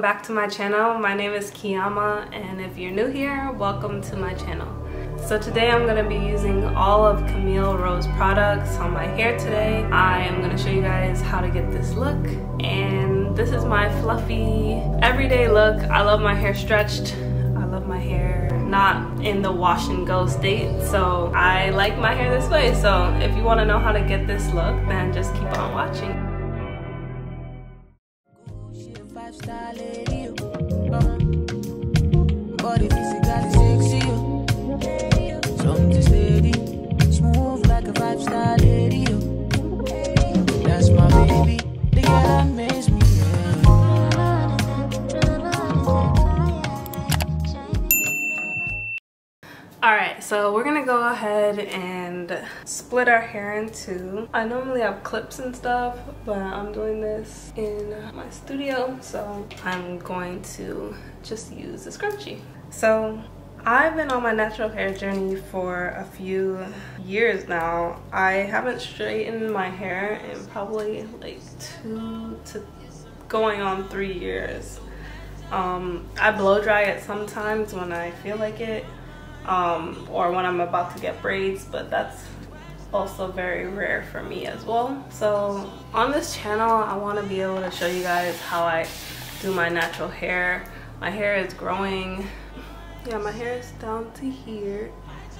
welcome back to my channel. My name is Chiamaa and if you're new here, welcome to my channel. So today I'm going to be using all of Camille Rose products on my hair today. I am going to show you guys how to get this look and this is my fluffy everyday look. I love my hair stretched. I love my hair not in the wash and go state so I like my hair this way so if you want to know how to get this look then just keep on watching. Five star lady. Uh, body physically sexy. Something so we're gonna go ahead and split our hair in two. I normally have clips and stuff, but I'm doing this in my studio, so I'm going to just use a scrunchie. So I've been on my natural hair journey for a few years now. I haven't straightened my hair in probably like two to going on three years. Um, I blow dry it sometimes when I feel like it um, or when I'm about to get braids, but that's also very rare for me as well. So on this channel, I want to be able to show you guys how I do my natural hair. My hair is growing. Yeah, my hair is down to here.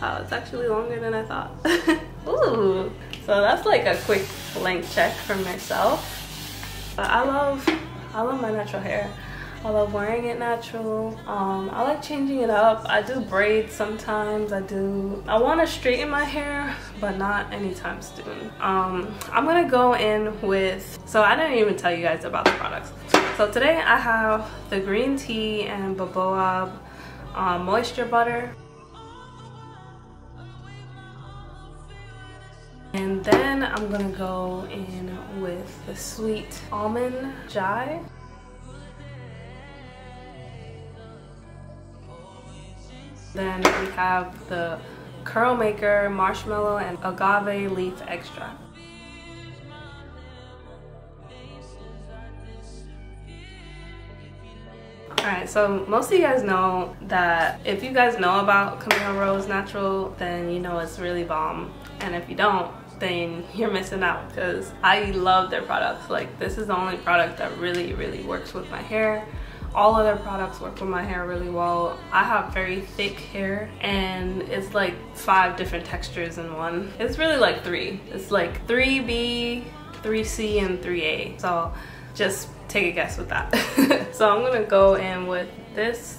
It's actually longer than I thought. Ooh, so that's like a quick length check for myself. But I love, I love my natural hair. I love wearing it natural. Um, I like changing it up. I do braids sometimes. I do. I want to straighten my hair, but not anytime soon. Um, I'm gonna go in with. So I didn't even tell you guys about the products. So today I have the green tea and baobab uh, moisture butter. And then I'm gonna go in with the sweet almond jai. Then we have the Curl Maker Marshmallow and Agave Leaf Extract. Alright, so most of you guys know that if you guys know about Camille Rose Natural, then you know it's really bomb. And if you don't, then you're missing out because I love their products. Like this is the only product that really, really works with my hair all other products work with my hair really well. I have very thick hair and it's like five different textures in one. It's really like three. It's like 3B, 3C, and 3A. So just take a guess with that. so I'm gonna go in with this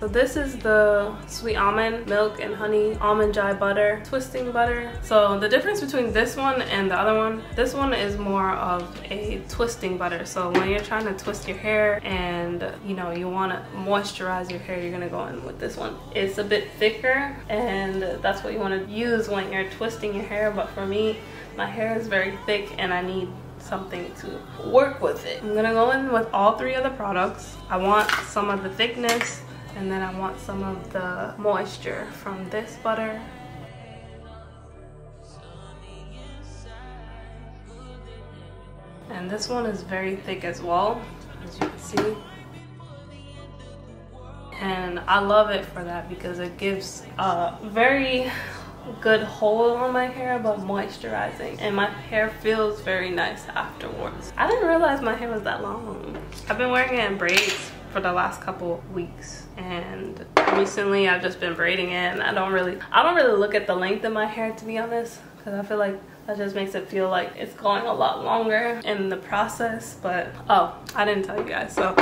so this is the sweet almond milk and honey almond jai butter twisting butter. So the difference between this one and the other one, this one is more of a twisting butter. So when you're trying to twist your hair and you know you want to moisturize your hair, you're gonna go in with this one. It's a bit thicker and that's what you want to use when you're twisting your hair. But for me, my hair is very thick and I need something to work with it. I'm gonna go in with all three of the products. I want some of the thickness and then I want some of the moisture from this butter. And this one is very thick as well, as you can see. And I love it for that because it gives a very good hold on my hair but moisturizing and my hair feels very nice afterwards. I didn't realize my hair was that long. I've been wearing it in braids for the last couple weeks. And recently I've just been braiding it and I don't really I don't really look at the length of my hair to be honest because I feel like that just makes it feel like it's going a lot longer in the process. But oh I didn't tell you guys. So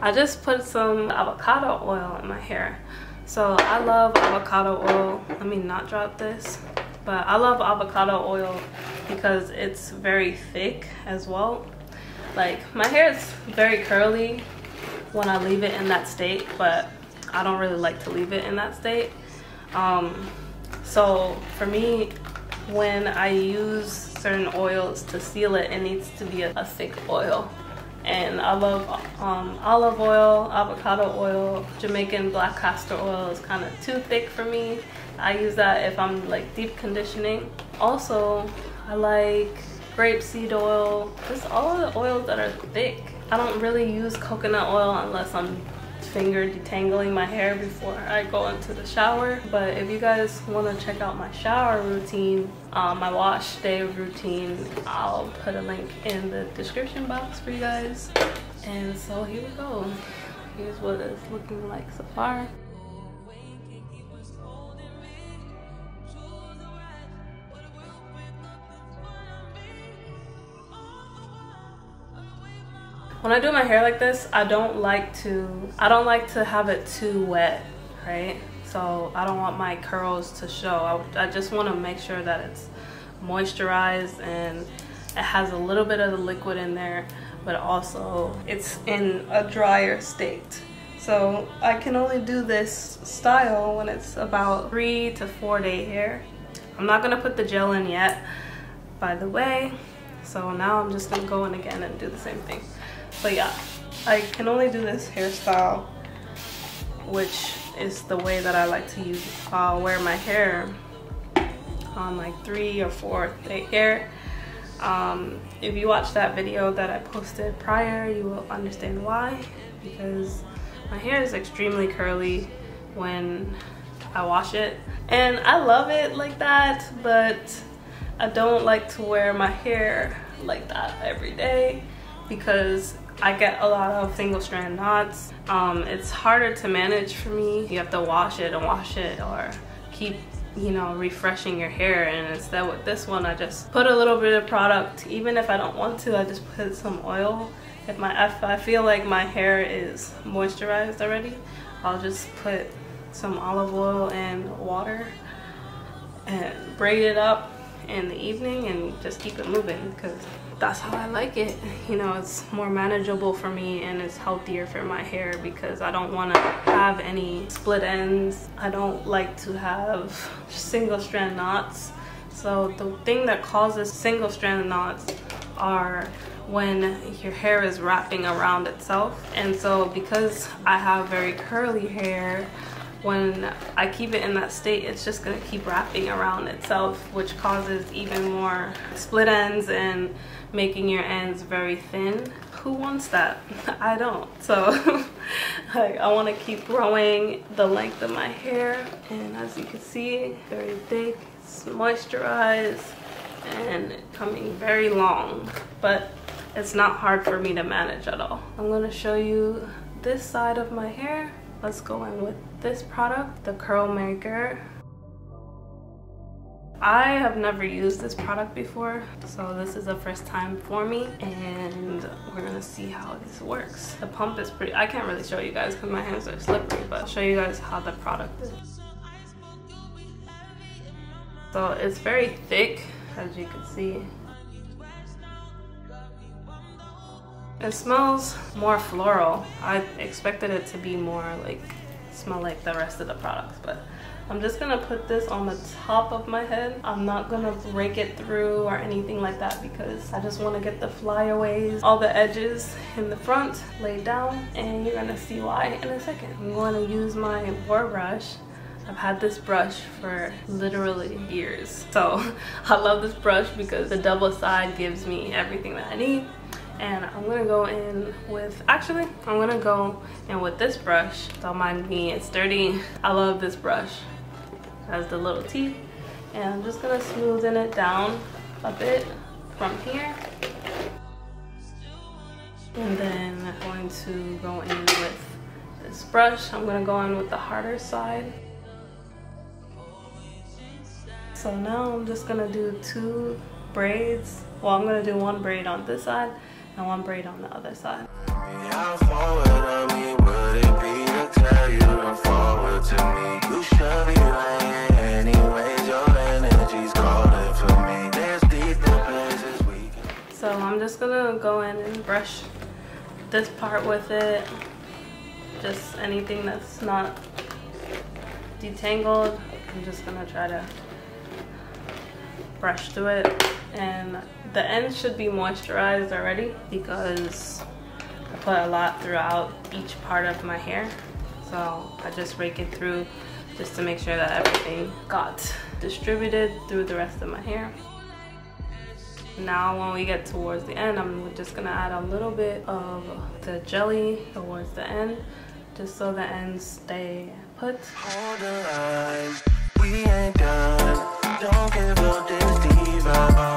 I just put some avocado oil in my hair. So I love avocado oil. Let me not drop this. But I love avocado oil because it's very thick as well. Like my hair is very curly when I leave it in that state, but I don't really like to leave it in that state. Um, so for me, when I use certain oils to seal it, it needs to be a, a thick oil. And I love um, olive oil, avocado oil, Jamaican black castor oil is kind of too thick for me. I use that if I'm like deep conditioning. Also, I like grapeseed oil, just all the oils that are thick. I don't really use coconut oil unless I'm finger detangling my hair before I go into the shower. But if you guys want to check out my shower routine, um, my wash day routine, I'll put a link in the description box for you guys. And so here we go. Here's what it's looking like so far. When I do my hair like this, I don't like to, I don't like to have it too wet, right? So I don't want my curls to show. I, I just want to make sure that it's moisturized and it has a little bit of the liquid in there, but also it's in a drier state. So I can only do this style when it's about three to four day hair. I'm not gonna put the gel in yet, by the way. So now I'm just gonna go in again and do the same thing. But yeah, I can only do this hairstyle, which is the way that I like to use uh, wear my hair on like three or four day hair. Um, if you watch that video that I posted prior, you will understand why. Because my hair is extremely curly when I wash it. And I love it like that, but I don't like to wear my hair like that every day because I get a lot of single strand knots. Um, it's harder to manage for me. You have to wash it and wash it or keep you know refreshing your hair and instead with this one I just put a little bit of product even if I don't want to I just put some oil if my if I feel like my hair is moisturized already I'll just put some olive oil and water and braid it up in the evening and just keep it moving because that's how I like it. You know, it's more manageable for me and it's healthier for my hair because I don't want to have any split ends. I don't like to have single strand knots. So the thing that causes single strand knots are when your hair is wrapping around itself. And so because I have very curly hair, when I keep it in that state, it's just gonna keep wrapping around itself, which causes even more split ends and making your ends very thin. Who wants that? I don't. So like, I wanna keep growing the length of my hair. And as you can see, very thick, it's moisturized, and coming very long. But it's not hard for me to manage at all. I'm gonna show you this side of my hair let's go in with this product the curl maker I have never used this product before, so this is the first time for me, and we're gonna see how this works. The pump is pretty, I can't really show you guys because my hands are slippery, but I'll show you guys how the product is. So it's very thick, as you can see. It smells more floral. I expected it to be more like, smell like the rest of the products, but I'm just gonna put this on the top of my head. I'm not gonna rake it through or anything like that because I just wanna get the flyaways, all the edges in the front laid down and you're gonna see why in a second. I'm to use my boar brush I've had this brush for literally years. So I love this brush because the double side gives me everything that I need and I'm gonna go in with actually I'm gonna go in with this brush. Don't mind me it's dirty. I love this brush. It has the little teeth. And I'm just gonna smoothen it down a bit from here. And then I'm going to go in with this brush. I'm gonna go in with the harder side. So now I'm just gonna do two braids. Well I'm gonna do one braid on this side and one braid on the other side. So I'm just gonna go in and brush this part with it. Just anything that's not detangled. I'm just gonna try to brush through it and the ends should be moisturized already because I put a lot throughout each part of my hair. So I just rake it through just to make sure that everything got distributed through the rest of my hair. Now when we get towards the end I'm just gonna add a little bit of the jelly towards the end just so the ends stay put. Hold the we ain't done. Don't give up this diva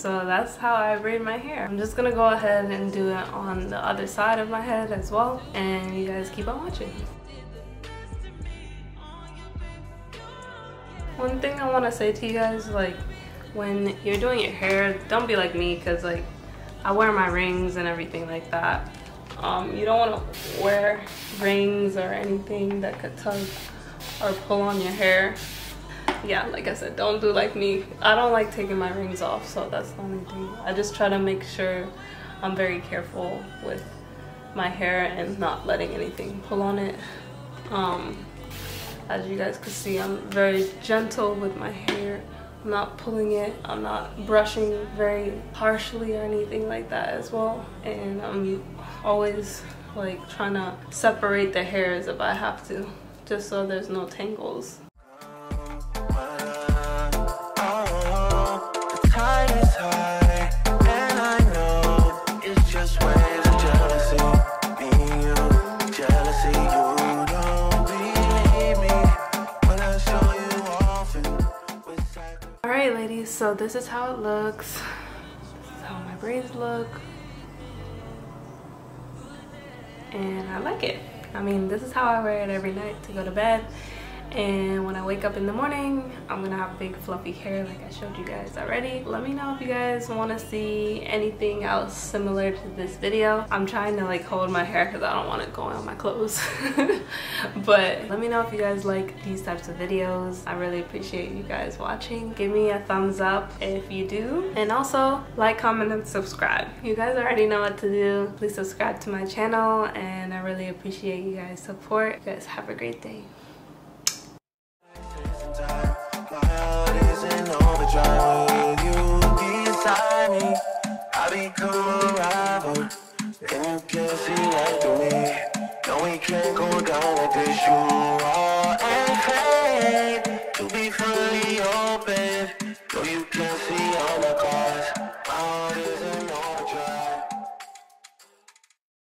so that's how I braid my hair. I'm just gonna go ahead and do it on the other side of my head as well and you guys keep on watching. One thing I want to say to you guys like when you're doing your hair don't be like me because like I wear my rings and everything like that. Um, you don't want to wear rings or anything that could tug or pull on your hair yeah like i said don't do like me. I don't like taking my rings off so that's the only thing. I just try to make sure i'm very careful with my hair and not letting anything pull on it. Um as you guys can see i'm very gentle with my hair. I'm not pulling it. I'm not brushing very harshly or anything like that as well. And i'm always like trying to separate the hairs if i have to just so there's no tangles so this is how it looks. This is how my braids look. And I like it. I mean this is how I wear it every night to go to bed and when I wake up in the morning I'm gonna have big fluffy hair like I showed you guys already. Let me know if you guys want to see anything else similar to this video. I'm trying to like hold my hair because I don't want it going on my clothes. But let me know if you guys like these types of videos. I really appreciate you guys watching. Give me a thumbs up if you do. And also like comment and subscribe. You guys already know what to do. Please subscribe to my channel and I really appreciate you guys support. You guys have a great day can't go down like this. You are to be fully open. No, you can't see all the.